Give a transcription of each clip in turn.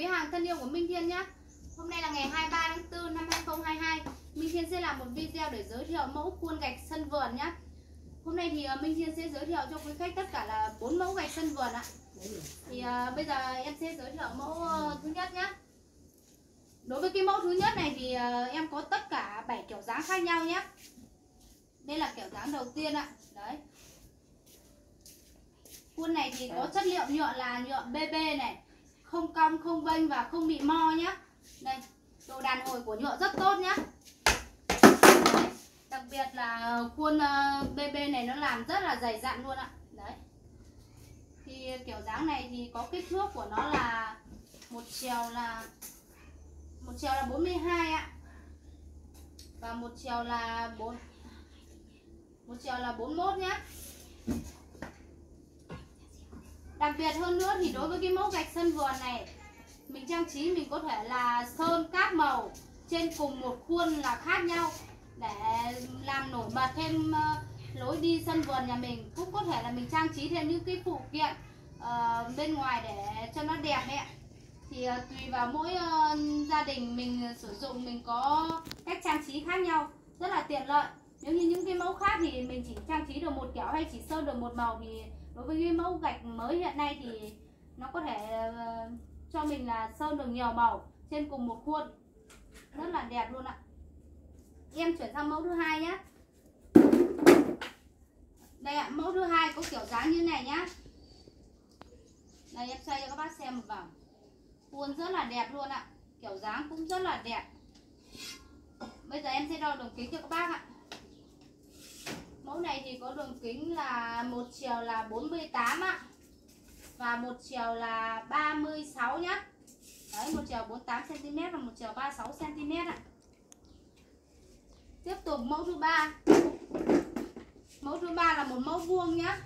quý hàng thân yêu của Minh Thiên nhé Hôm nay là ngày 23 tháng 4 năm 2022 Minh Thiên sẽ làm một video để giới thiệu mẫu khuôn gạch sân vườn nhé Hôm nay thì ờ, Minh Thiên sẽ giới thiệu cho quý khách tất cả là bốn mẫu gạch sân vườn ạ. Thì uh, bây giờ em sẽ giới thiệu mẫu uh, thứ nhất nhé Đối với cái mẫu thứ nhất này thì uh, em có tất cả 7 kiểu dáng khác nhau nhé Đây là kiểu dáng đầu tiên ạ. Đấy. Khuôn này thì có chất liệu nhựa là nhựa BB này không cong, không vênh và không bị mo nhé Đây, độ đàn hồi của nhựa rất tốt nhé Đấy. Đặc biệt là khuôn ờ, BB này nó làm rất là dày dặn luôn ạ. Đấy. Thì kiểu dáng này thì có kích thước của nó là một chiều là một chiều là 42 ạ. Và một chiều là 4 một chiều là 41 nhé đặc biệt hơn nữa thì đối với cái mẫu gạch sân vườn này mình trang trí mình có thể là sơn các màu trên cùng một khuôn là khác nhau để làm nổi bật thêm ờ, lối đi sân vườn nhà mình. Cũng có thể là mình trang trí thêm những cái phụ kiện uh, bên ngoài để cho nó đẹp ấy thì uh, tùy vào mỗi uh, gia đình mình sử dụng mình có cách trang trí khác nhau rất là tiện lợi nếu như những cái mẫu khác thì mình chỉ trang trí được một kiểu hay chỉ sơn được một màu thì đối với cái mẫu gạch mới hiện nay thì nó có thể uh, cho mình là sơn được nhiều màu trên cùng một khuôn. Rất là đẹp luôn ạ. Em chuyển sang mẫu thứ hai nhé đây ạ mẫu thứ hai có kiểu dáng như này nhá. Đây em xoay cho các bác xem một vòng. Khuôn rất là đẹp luôn ạ. Kiểu dáng cũng rất là đẹp. Bây giờ em sẽ đo đường kính cho các bác ạ mẫu này thì có đường kính là một chiều là 48 ạ. Và một chiều là 36 nhá. Đấy, một chiều 48 cm và một chiều 36 cm ạ. Tiếp tục mẫu thứ ba. Mẫu thứ ba là một mẫu vuông nhá.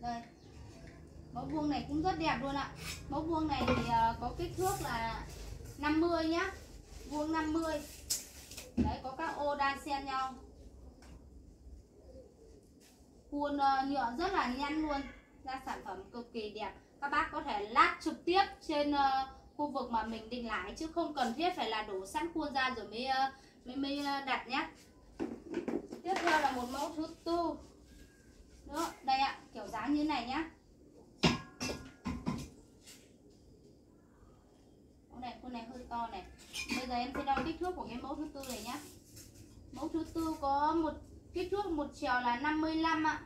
Đây. Mẫu vuông này cũng rất đẹp luôn ạ. Mẫu vuông này thì ờ, có kích thước là 50 nhá. Vuông 50 đấy, có các ô đan xen nhau khuôn ờ, nhựa rất là nhanh luôn. Ra sản phẩm cực kỳ đẹp. Các bác có thể lát trực tiếp trên ờ, khu vực mà mình định lái chứ không cần thiết phải là đổ sẵn khuôn ra rồi mới ờ, mới, mới đặt nhé. Tiếp theo là một mẫu thứ tư. Nữa đây ạ kiểu dáng như này nhá. Mẫu này khuôn này hơi to này. Bây giờ em sẽ đo kích thước của cái mẫu thứ tư này nhá. Mẫu thứ tư có một kích thước một chiều là 55 ạ.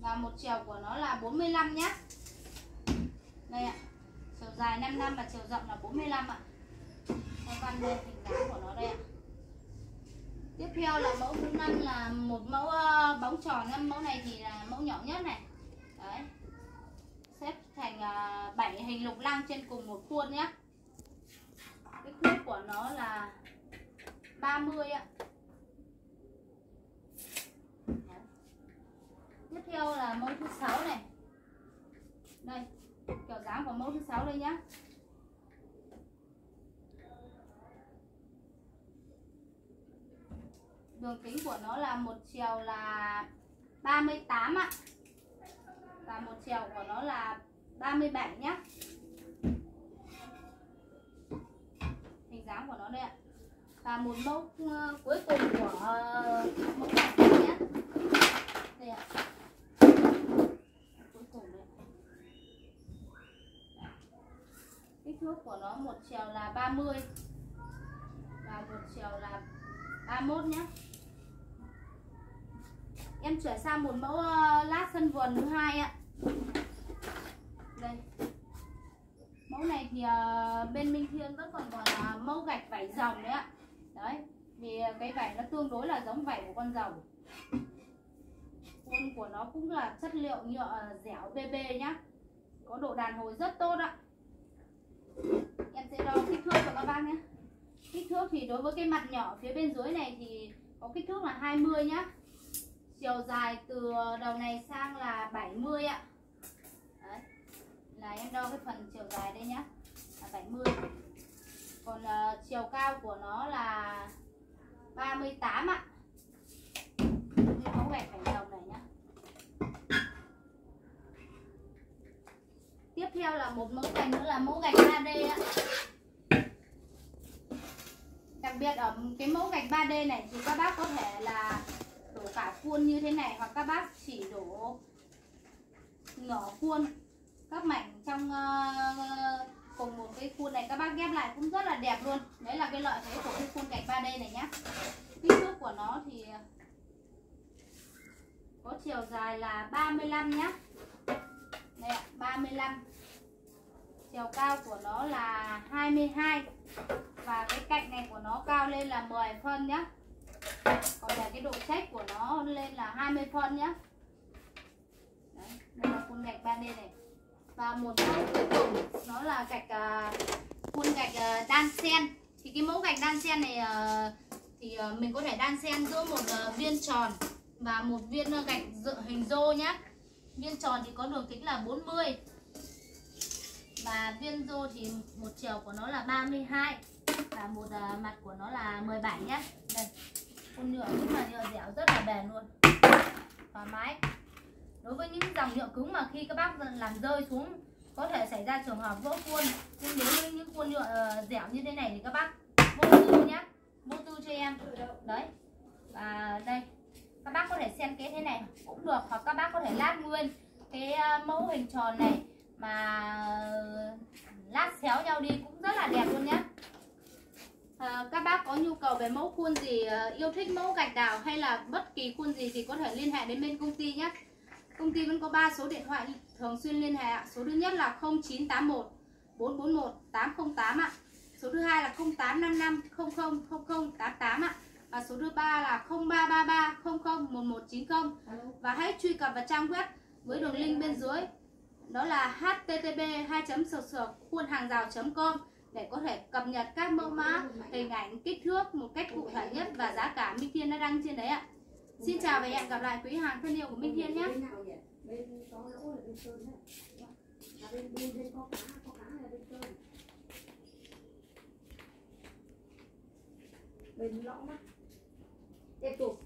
Và một chiều của nó là 45 nhé đây ạ. Chiều dài 55 và chiều rộng là 45 ạ. Theo văn đây hình dáng của nó đây ạ. Tiếp theo là mẫu thứ năm là một mẫu uh, bóng tròn năm mẫu này thì là mẫu nhỏ nhất này. Đấy. Xếp thành ờ, uh, 7 hình lục lăng trên cùng một khuôn nhé kích thước của nó là 30 ạ. Tiếp theo là mẫu thứ sáu này. Đây, kiểu dáng của mẫu thứ sáu đây nhá. Đường kính của nó là một chiều là 38 ạ. Và một chiều của nó là 37 nhá. Hình dáng của nó đây ạ. Và một mẫu ờ, cuối cùng của ờ, mẫu này nhé đây ạ cuối cùng đây thước của nó, một chiều là 30 và một chiều là 31 nhé. Em chuyển sang một mẫu ờ, lát sân vườn thứ hai ạ. Đây. Mẫu này thì ờ, bên Minh Thiên vẫn còn còn là mẫu gạch vảy rồng đấy ạ. Đấy, vì cái vảy nó tương đối là giống vảy của con rồng khuôn của nó cũng là chất liệu nhựa ờ, dẻo BB nhá. Có độ đàn hồi rất tốt ạ em sẽ đo kích thước cho các bác nhé. Kích thước thì đối với cái mặt nhỏ phía bên dưới này thì có kích thước là 20 nhá. Chiều dài từ đầu này sang là 70 ạ. Đấy. là em đo cái phần chiều dài đây nhá. Là 70 còn uh, chiều cao của nó là 38 ạ như mẫu gạch thành đồng này nhá tiếp theo là một mẫu gạch nữa là mẫu gạch 3D á. đặc biệt ở cái mẫu gạch 3D này thì các bác có thể là đổ cả khuôn như thế này hoặc các bác chỉ đổ nhỏ khuôn các mảnh trong uh, cùng một cái khuôn này các bác ghép lại cũng rất là đẹp luôn. Đấy là cái lợi thế của cái khuôn gạch 3D này nhá. Kích thước của nó thì có chiều dài là 35 nhá. Đây ạ 35 chiều cao của nó là 22 và cái cạnh này của nó cao lên là 10 phân nhé còn là cái độ check của nó lên là 20 phân nhé Đấy, đây là khuôn gạch 3D này. Và một mẫu cuối cùng nó là gạch uh, khuôn gạch uh, đan sen thì cái mẫu gạch đan sen này uh, thì uh, mình có thể đan sen giữa một uh, viên tròn và một viên uh, gạch dự hình rô nhé viên tròn thì có đường kính là 40 và viên rô thì một chiều của nó là 32 và một uh, mặt của nó là 17 nhé. Đây khuôn nhựa cũng là nhựa dẻo rất là bền luôn. Thoải mái. Đối với những dòng nhựa cứng mà khi các bác làm rơi xuống có thể xảy ra trường hợp vỡ khuôn. Nhưng nếu như những khuôn nhựa ờ, dẻo như thế này thì các bác vô tư nhé. Vô tư cho em. Đấy. Và đây các bác có thể xen cái thế này cũng được hoặc các bác có thể lát nguyên cái ờ, mẫu hình tròn này mà lát xéo nhau đi cũng rất là đẹp luôn nhé À, các bác có nhu cầu về mẫu khuôn gì yêu thích mẫu gạch đào hay là bất kỳ khuôn gì thì có thể liên hệ đến bên công ty nhé Công ty vẫn có 3 số điện thoại thường xuyên liên hệ. Số thứ nhất là 0981 441 808 ạ. Số thứ hai là 0855 0000 88 ạ. Và số thứ ba là 0333 00 1190. Và hãy truy cập vào trang web với đường link bên dưới. Đó là http 2 khuôn hàng rào com để có thể cập nhật các mẫu mã, hình ảnh, kích thước một cách cụ thể nhất và giá cả Minh Thiên đã đăng trên đấy ạ. Xin chào và hẹn gặp lại quý hàng thân yêu của Minh Thiên nhé. Bên lõng lõm á tiếp tục.